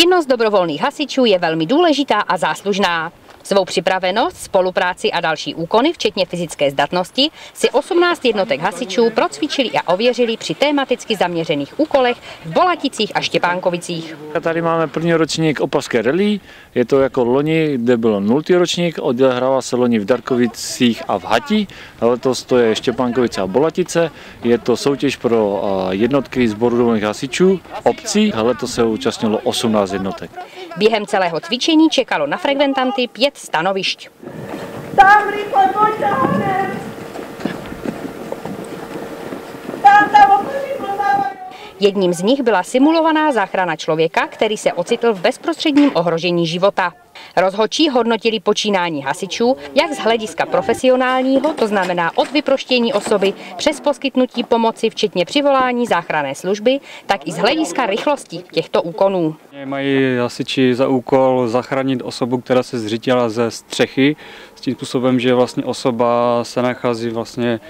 Činnost dobrovolných hasičů je velmi důležitá a záslužná. Svou připravenost, spolupráci a další úkony, včetně fyzické zdatnosti, si 18 jednotek hasičů procvičili a ověřili při tematicky zaměřených úkolech v Bolaticích a Štěpánkovicích. Tady máme první ročník Opavské rally, je to jako loni, kde byl nultý ročník, odehrává se loni v Darkovicích a v Hati, letos to je Štěpánkovice a Bolatice, je to soutěž pro jednotky sboru hasičů obcí, letos se účastnilo 18 jednotek. Během celého cvičení čekalo na frekventanty pět stanovišť. Tam rychle, pojďte hned! Tam, tam, Jedním z nich byla simulovaná záchrana člověka, který se ocitl v bezprostředním ohrožení života. Rozhodčí hodnotili počínání hasičů jak z hlediska profesionálního, to znamená od vyproštění osoby přes poskytnutí pomoci, včetně přivolání záchranné služby, tak i z hlediska rychlosti těchto úkonů. Mají hasiči za úkol zachránit osobu, která se zřítila ze střechy, s tím způsobem, že vlastně osoba se nachází vlastně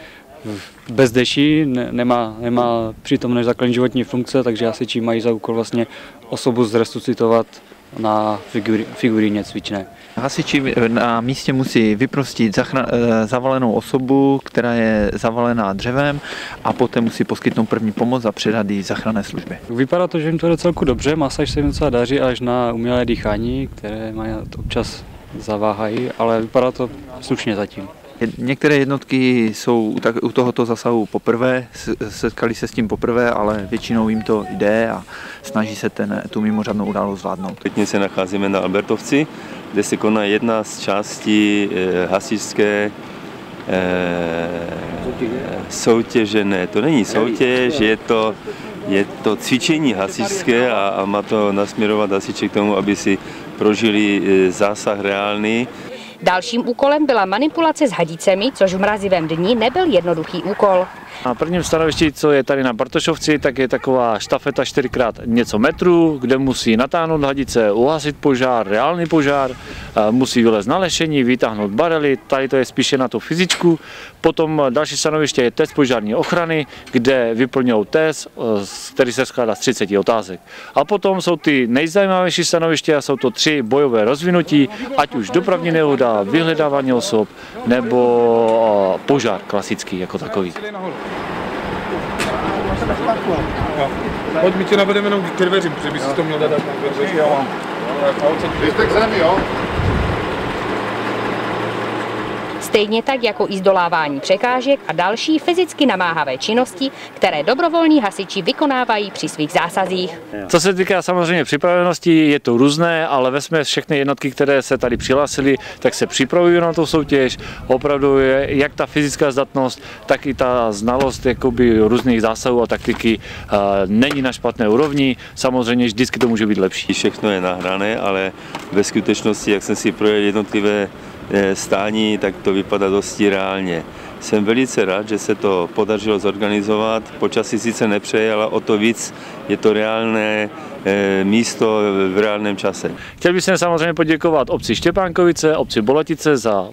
bez deší, ne, nemá, nemá přítomné základní životní funkce, takže hasiči mají za úkol vlastně osobu zresuscitovat na figuri, figuríně cvičné. Hasiči na místě musí vyprostit zachra- eh, zavalenou osobu, která je zavalená dřevem a poté musí poskytnout první pomoc a předat ji zachranné službě. Vypadá to, že jim to jde celku dobře, masáž se jim docela daří až na umělé dýchání, které mají občas zaváhají, ale vypadá to slušně zatím. Některé jednotky jsou u tohoto zasahu poprvé, setkali se s tím poprvé, ale většinou jim to jde a snaží se ten, tu mimořádnou událost zvládnout. Teď se nacházíme na Albertovci, kde se koná jedna z částí eh, hasičské eh, soutěže. Ne, to není soutěž, je to, je to cvičení hasičské a, a má to nasměrovat hasiče k tomu, aby si prožili eh, zásah reálný. Dalším úkolem byla manipulace s hadicemi, což v mrazivém dni nebyl jednoduchý úkol. Na prvním stanovišti, co je tady na Bartošovci, tak je taková štafeta 4x něco metrů, kde musí natáhnout hadice, uhasit požár, reálný požár, musí vylézt na lešení, vytáhnout barely, tady to je spíše na tu fyzičku. Potom další stanoviště je test požární ochrany, kde vyplňují test, který se skládá z 30 otázek. A potom jsou ty nejzajímavější stanoviště a jsou to tři bojové rozvinutí, ať už dopravní nehoda, vyhledávání osob nebo požár klasický jako takový. Pojď, my tě navedeme jenom k dveřím, protože by si to měl dát na dveře. Já mám. Jste k zemi, jo? Stejně tak jako i zdolávání překážek a další fyzicky namáhavé činnosti, které dobrovolní hasiči vykonávají při svých zásazích. Co se týká samozřejmě připravenosti, je to různé, ale ve všechny jednotky, které se tady přihlásily, tak se připravují na tu soutěž. Opravdu je jak ta fyzická zdatnost, tak i ta znalost jakoby, různých zásahů a taktiky není na špatné úrovni. Samozřejmě vždycky to může být lepší. Všechno je nahrané, ale ve skutečnosti, jak jsem si projel jednotlivé Eh, stání, tak to vypadá dosti reálně. Jsem velice rád, že se to podařilo zorganizovat. Počasí sice nepřeje, ale o to víc je to reálné eh, místo v reálném čase. Chtěl bych samozřejmě poděkovat obci Štěpánkovice, obci Bolatice za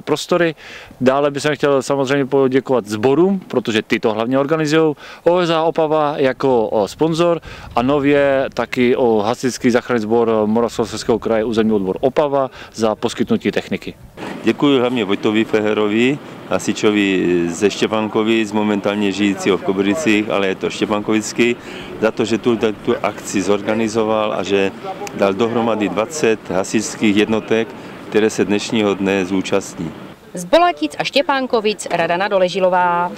prostory. Dále bych chtěl samozřejmě poděkovat sborům, protože ty to hlavně organizují. OSA Opava jako sponzor a nově taky o hasičský záchranný sbor Moravskoslezského kraje územní odbor Opava za poskytnutí techniky. Děkuji hlavně Vojtovi Feherovi, hasičovi ze Štěpánkovic, momentálně žijícího v Kobricích, ale je to Štěpánkovický, za to, že tu, tu akci zorganizoval a že dal dohromady 20 hasičských jednotek, které se dnešního dne zúčastní. Z Bolatic a Štěpánkovic Radana Doležilová.